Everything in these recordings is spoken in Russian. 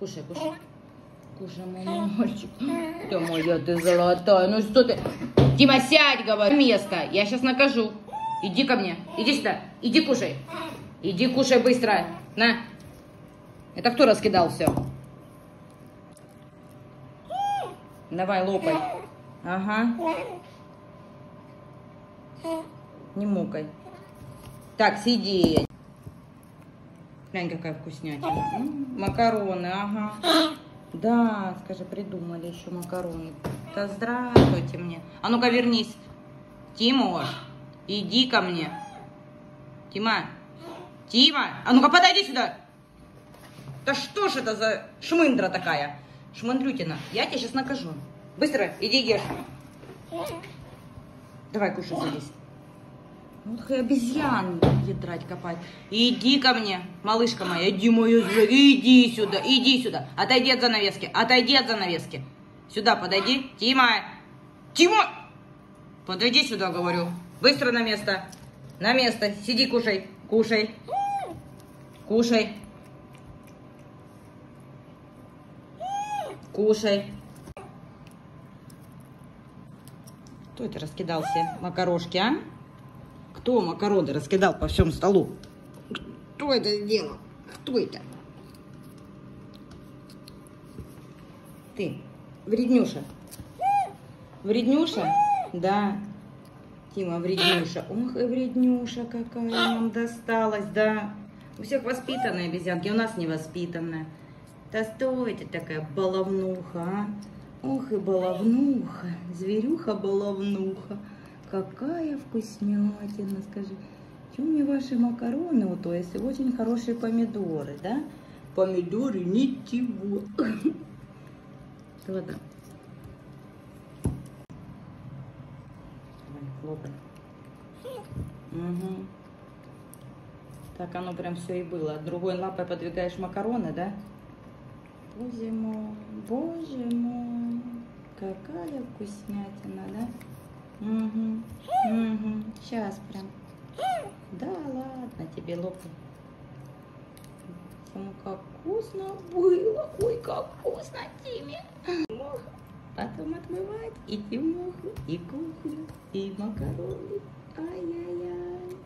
Кушай, кушай. Кушай, мой мальчик. Ты моя, ты золотая. Ну что ты? Дима, сядь, говорю, место. Я сейчас накажу. Иди ко мне. Иди сюда. Иди кушай. Иди кушай быстро. На. Это кто раскидал все? Давай, лопай. Ага. Не мукай. Так, сиди. Глянь, какая вкуснятина. Макароны, ага. Да, скажи, придумали еще макароны. Да здравствуйте мне. А ну-ка вернись. Тимур, иди ко мне. Тима, Тима, а ну-ка подойди сюда. Да что ж это за шмындра такая? Шмандрютина, я тебя сейчас накажу. Быстро, иди ешь. Давай, кушай, садись. Ох, и обезьян ядрать копать. Иди ко мне, малышка моя, иди, моя зверь, иди сюда, иди сюда. Отойди от занавески, отойди от занавески. Сюда подойди. Тима, Тима, подойди сюда, говорю. Быстро на место. На место. Сиди, кушай, кушай. Кушай. Кушай. Кто это раскидал все макарошки, а? Кто макароны раскидал по всему столу? Кто это сделал? Кто это? Ты, вреднюша. Вреднюша? Да. Тима, вреднюша. Ох, и вреднюша какая нам досталась, да. У всех воспитанные обезьянки, у нас невоспитанная. Да что это такая баловнуха, а? Ох и баловнуха, зверюха-баловнуха. Какая вкуснятина, скажи. Мне ваши макароны у то, если очень хорошие помидоры, да? Помидоры ничего. Ладно. Хлопай. Угу. Так оно прям все и было. Другой лапой подвигаешь макароны, да? Боже мой, боже мой, какая вкуснятина, да? Угу, угу, сейчас прям. Да ладно тебе, лопай. Ну как вкусно было, ой, как вкусно, Тиме. Потом отмывать и Тимоху, и кухню, и макароны. Ай-яй-яй.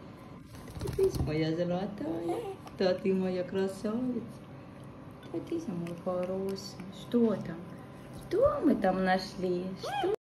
Ты моя золотая, да ты моя красавица. Да ты мой хороший. Что там? Что мы там нашли? Что?